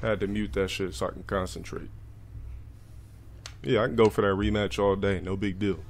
Had to mute that shit so I can concentrate. Yeah, I can go for that rematch all day. No big deal.